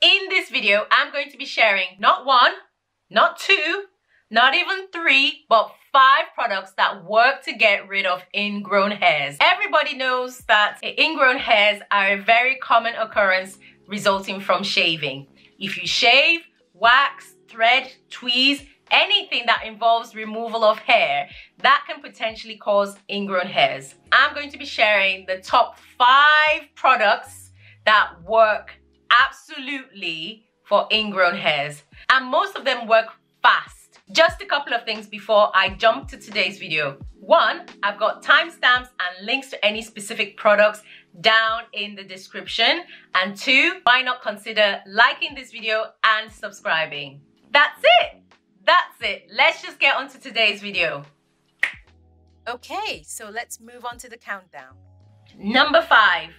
In this video, I'm going to be sharing not one, not two, not even three, but five products that work to get rid of ingrown hairs. Everybody knows that ingrown hairs are a very common occurrence resulting from shaving. If you shave, wax, thread, tweeze, anything that involves removal of hair, that can potentially cause ingrown hairs. I'm going to be sharing the top five products that work absolutely for ingrown hairs. And most of them work fast. Just a couple of things before I jump to today's video. One, I've got timestamps and links to any specific products down in the description. And two, why not consider liking this video and subscribing? That's it. That's it. Let's just get on to today's video. Okay, so let's move on to the countdown. Number five,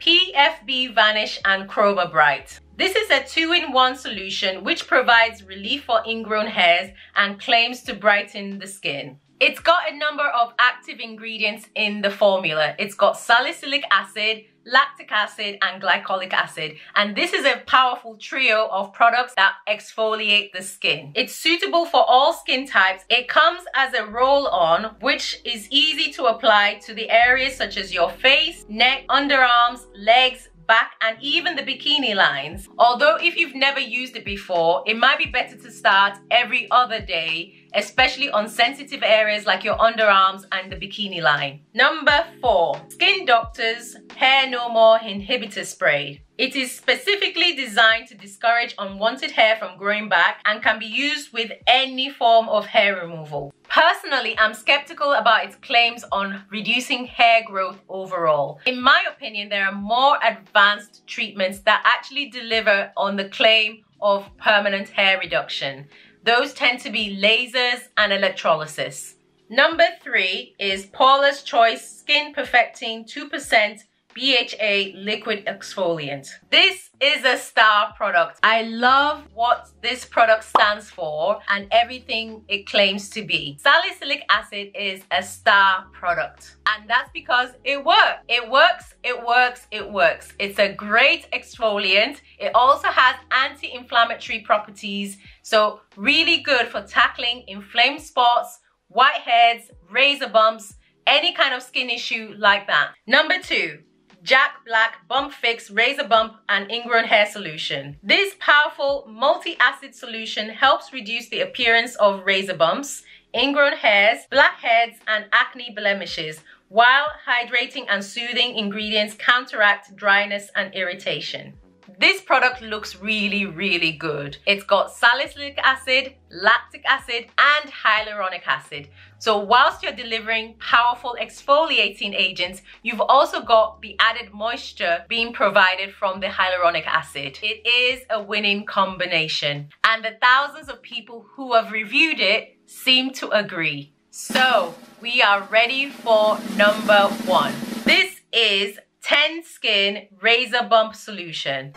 PFB Vanish and Chromabright. This is a two-in-one solution which provides relief for ingrown hairs and claims to brighten the skin. It's got a number of active ingredients in the formula. It's got salicylic acid, lactic acid and glycolic acid and this is a powerful trio of products that exfoliate the skin. It's suitable for all skin types. It comes as a roll-on which is easy to apply to the areas such as your face, neck, underarms, legs, back and even the bikini lines. Although if you've never used it before, it might be better to start every other day especially on sensitive areas like your underarms and the bikini line. Number four, Skin Doctors Hair No More Inhibitor Spray. It is specifically designed to discourage unwanted hair from growing back and can be used with any form of hair removal. Personally, I'm skeptical about its claims on reducing hair growth overall. In my opinion, there are more advanced treatments that actually deliver on the claim of permanent hair reduction. Those tend to be lasers and electrolysis. Number three is Paula's Choice Skin Perfecting 2% BHA liquid exfoliant. This is a star product. I love what this product stands for and everything it claims to be. Salicylic acid is a star product and that's because it works. It works, it works, it works. It's a great exfoliant. It also has anti-inflammatory properties so really good for tackling inflamed spots, whiteheads, razor bumps, any kind of skin issue like that. Number two, Jack Black Bump Fix Razor Bump and Ingrown Hair Solution. This powerful multi-acid solution helps reduce the appearance of razor bumps, ingrown hairs, blackheads, and acne blemishes while hydrating and soothing ingredients counteract dryness and irritation. This product looks really, really good. It's got salicylic acid, lactic acid, and hyaluronic acid. So whilst you're delivering powerful exfoliating agents, you've also got the added moisture being provided from the hyaluronic acid. It is a winning combination. And the thousands of people who have reviewed it seem to agree. So we are ready for number one. This is Tend Skin Razor Bump Solution.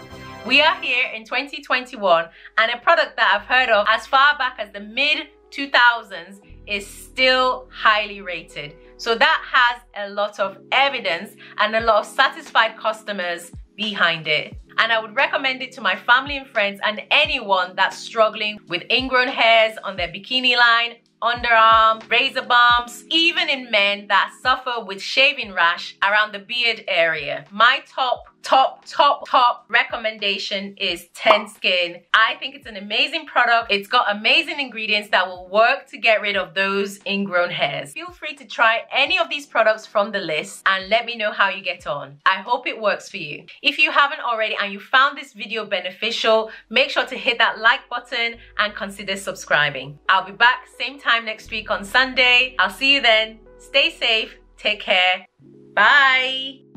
We are here in 2021 and a product that I've heard of as far back as the mid 2000s is still highly rated. So that has a lot of evidence and a lot of satisfied customers behind it. And I would recommend it to my family and friends and anyone that's struggling with ingrown hairs on their bikini line underarm, razor bumps, even in men that suffer with shaving rash around the beard area. My top top, top, top recommendation is Tend Skin. I think it's an amazing product. It's got amazing ingredients that will work to get rid of those ingrown hairs. Feel free to try any of these products from the list and let me know how you get on. I hope it works for you. If you haven't already and you found this video beneficial, make sure to hit that like button and consider subscribing. I'll be back same time next week on Sunday. I'll see you then. Stay safe. Take care. Bye.